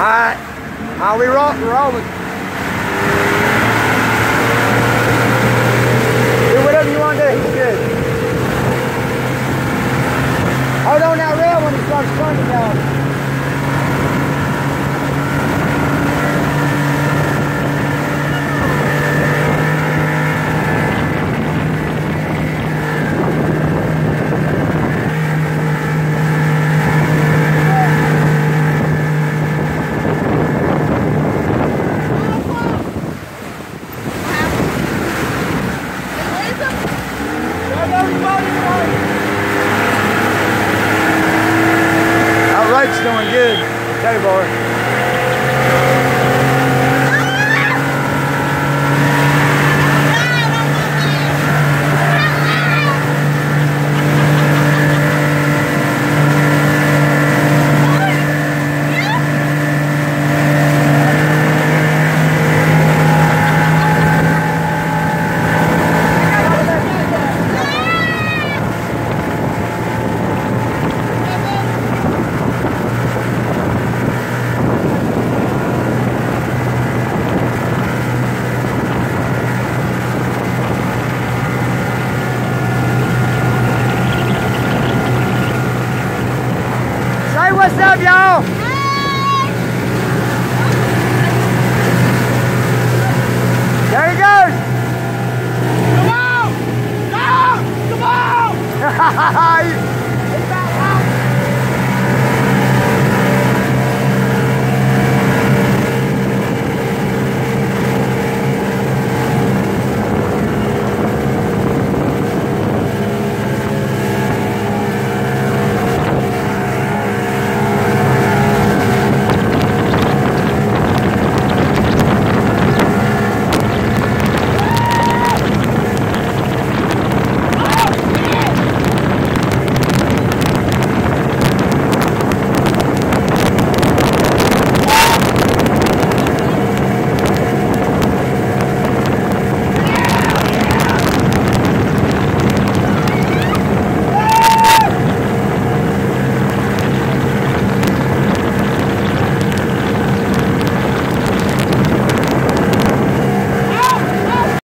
Alright. Are we roll, rolling? Rake's doing good. Okay, boy. Hey, what's up, y'all? There he goes. Come on! Come on! Come on!